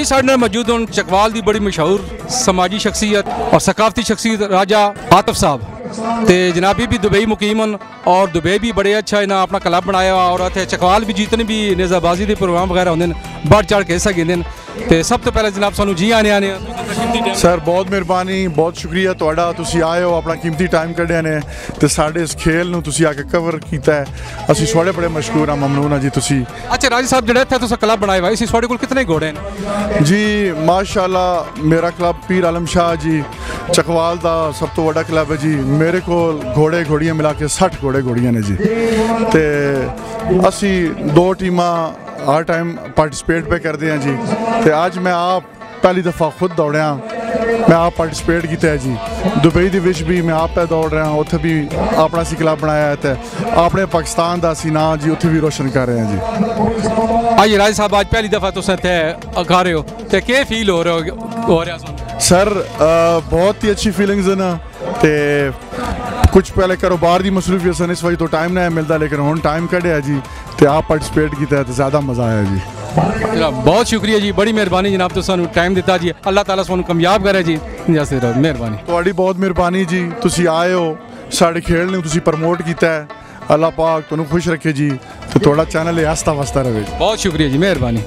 ਜੀ ਸਾਡੇ ਨਾਲ ਮੌਜੂਦ ਹਨ ਚਕਵਾਲ ਦੀ ਬੜੀ ਮਸ਼ਹੂਰ ਸਮਾਜੀ ਸ਼ਖਸੀਅਤ ਔਰ ਸਕਾਫਤੀ ਸ਼ਖਸੀਅਤ ਰਾਜਾ ਆਤਫ ਸਾਹਿਬ। ਤੇ ਜਨਾਬ ਬੀਬੀ ਦੁਬਈ ਮੁਕੀਮ ਹਨ ਔਰ ਦੁਬਈ ਵੀ ਬੜੇ ਅੱਛਾ ਇਹਨਾਂ ਆਪਣਾ ਕਲੱਬ ਬਣਾਇਆ ਵਾ ਔਰ ਇੱਥੇ ਚਕਵਾਲ ਵੀ ਜਿਤਨੇ ਵੀ ਨਿਜ਼ਾਬਾਜ਼ੀ ਦੇ ਪ੍ਰੋਗਰਾਮ ਵਗੈਰਾ ਹੁੰਦੇ ਨੇ ਵੱਧ ਚੜ ਕੇ ਹਿੱਸਾ ਲੈਂਦੇ ਨੇ। ਤੇ ਸਭ ਤੋਂ ਪਹਿਲਾਂ ਜਨਾਬ ਸਾਨੂੰ ਜੀ ਆਨੇ ਆਨੇ ਸਰ ਬਹੁਤ ਮਿਹਰਬਾਨੀ ਬਹੁਤ ਸ਼ੁਕਰੀਆ ਤੁਹਾਡਾ। ਤੁਸੀਂ ਆਏ ਹੋ ਆਪਣਾ ਕੀਮਤੀ ਟਾਈਮ ਕੱਢਿਆ ਨੇ ਤੇ ਸਾਡੇ ਇਸ ਖੇਲ ਨੂੰ ਤੁਸੀਂ ਆ ਕੇ ਕਵਰ ਕੀਤਾ ਹੈ। ਅਸੀਂ ਤੁਹਾਡੇ ਬੜੇ ਮਸ਼ਕੂਰ ਹਾਂ ਮਮਨੂਨ ਹਾਂ ਜੀ ਤੁਸੀਂ। ਅੱਛਾ ਰਾਜ ਸਾਹਿਬ ਜਿਹੜਾ ਇੱਥੇ ਤੁਸੀਂ ਕਲੱਬ ਬਣਾਇਆ ਵਾ ਇਸ ਤੁਹਾਡੇ ਕੋਲ ਕਿਤਨੇ ਘੋੜੇ ਨੇ? ਜੀ ਮਾਸ਼ਾਅੱਲਾ ਮੇਰਾ ਕਲੱਬ ਪੀਰ ਆਲਮ ਸ਼ਾਹ ਜੀ ਚਕਵਾਲ ਦਾ ਸਭ ਤੋਂ ਵੱਡਾ ਕਲੱਬ ਹੈ ਜੀ। ਮੇਰੇ ਕੋਲ ਘੋੜੇ ਘੋੜੀਆਂ ਮਿਲਾ ਕੇ 60 ਘੋੜੇ ਘੋੜੀਆਂ ਨੇ ਜੀ। ਤੇ ਅਸੀਂ ਦੋ ਟੀਮਾਂ ਹਰ ਟਾਈਮ ਪਾਰਟਿਸਿਪੇਟ ਪੇ ਕਰਦੇ ਹਾਂ ਜੀ। ਤੇ ਅੱਜ ਮੈਂ ਆਪ ਪਹਿਲੀ ਦਫਾ ਖੁਦ ਦੌੜਿਆ। ਮੈਂ ਆਪ ਪਾਰਟਿਸਿਪੇਟ ਕੀਤਾ ਹੈ ਜੀ। ਦੁਬਈ ਦੇ ਵਿੱਚ ਵੀ ਮੈਂ ਆਪ ਪੈ ਦੌੜ ਰਿਹਾ ਉੱਥੇ ਵੀ ਆਪਣਾ ਸੀ ਕਲੱਬ ਬਣਾਇਆ ਹੈ ਤੇ ਆਪਣੇ ਪਾਕਿਸਤਾਨ ਦਾ ਸੀ ਨਾਂ ਜੀ ਉੱਥੇ ਵੀ ਰੋਸ਼ਨ ਕਰ ਰਹੇ ਹਾਂ ਜੀ। ਆਈ ਰਾਜ ਸਾਹਿਬ ਅੱਜ ਪਹਿਲੀ ਦਫਾ ਤੁਸੀਂ ਇੱਥੇ ਆ ਰਹੇ ਹੋ। ਤੇ ਕੀ ਫੀਲ ਹੋ ਰਿਹਾ ਹੋ ਰਿਹਾ ਸਰ ਬਹੁਤ ਹੀ ਅੱਛੀ ਫੀਲਿੰਗਸ ਹਨ ਤੇ ਕੁਝ ਪਹਿਲੇ ਕਾਰੋਬਾਰ ਦੀ ਮਸਰੂਫੀਅਤ ਸਨ ਇਸ ਵਜ੍ਹਾ ਤੋਂ ਟਾਈਮ ਨਹੀਂ ਮਿਲਦਾ ਲੇਕਿਨ ਹੁਣ ਟਾਈਮ ਕੱਢਿਆ ਜੀ। ਤੇ ਆਪ ਪਾਰਟਿਸਿਪੇਟ ਕੀਤਾ ਤੇ ਜ਼ਿਆਦਾ ਮਜ਼ਾ ਆਇਆ ਜੀ। ਜਨਾਬ ਬਹੁਤ ਸ਼ੁਕਰੀਆ ਜੀ ਬੜੀ ਮਿਹਰਬਾਨੀ ਜਨਾਬ ਤੁਸੀਂ ਸਾਨੂੰ ਟਾਈਮ ਦਿੱਤਾ ਜੀ। ਅੱਲਾਹ ਤਾਲਾ ਤੁਹਾਨੂੰ ਕਾਮਯਾਬ ਕਰੇ ਜੀ। ਜੈਸੇ ਰਹੋ ਮਿਹਰਬਾਨੀ। ਤੁਹਾਡੀ ਬਹੁਤ ਮਿਹਰਬਾਨੀ ਜੀ। ਤੁਸੀਂ ਆਏ ਹੋ ਸਾਡੇ ਖੇਡ ਨੂੰ ਤੁਸੀਂ ਪ੍ਰਮੋਟ ਕੀਤਾ ਹੈ। ਅੱਲਾਹ ਪਾਕ ਤੁਹਾਨੂੰ ਖੁਸ਼ ਰੱਖੇ ਜੀ ਤੇ ਤੁਹਾਡਾ ਚੈਨਲ ਇਹ ਹਸਤਾ ਵਸਤਾ ਰਹੇ। ਬਹੁਤ ਸ਼ੁਕਰੀਆ ਜੀ ਮਿਹਰਬਾਨੀ।